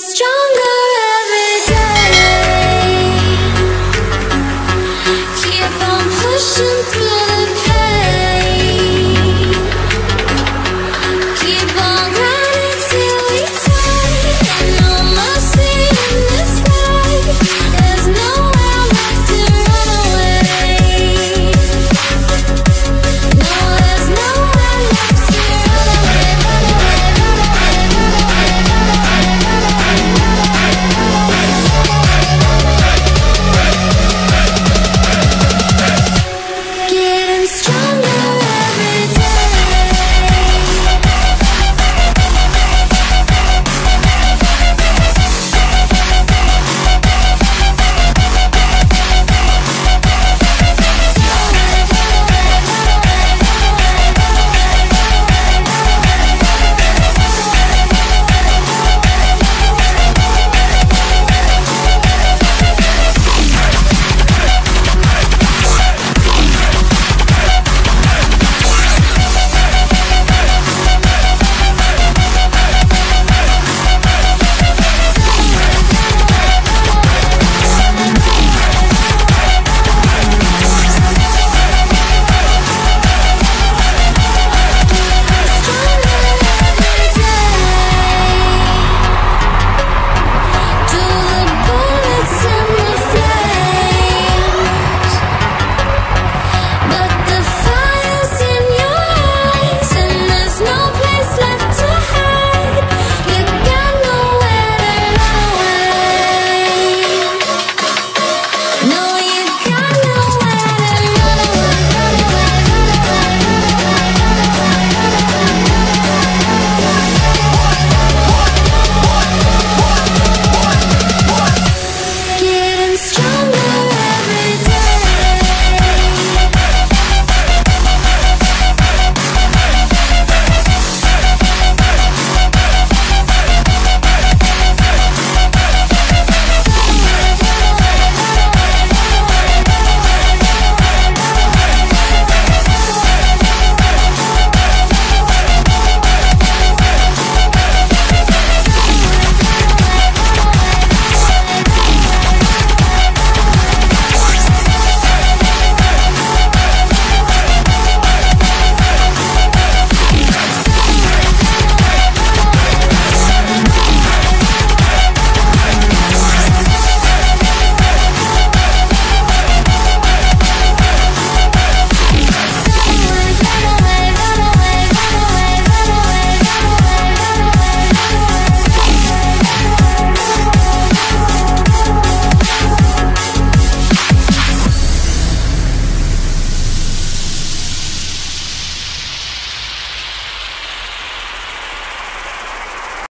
stronger every day. Keep on pushing through.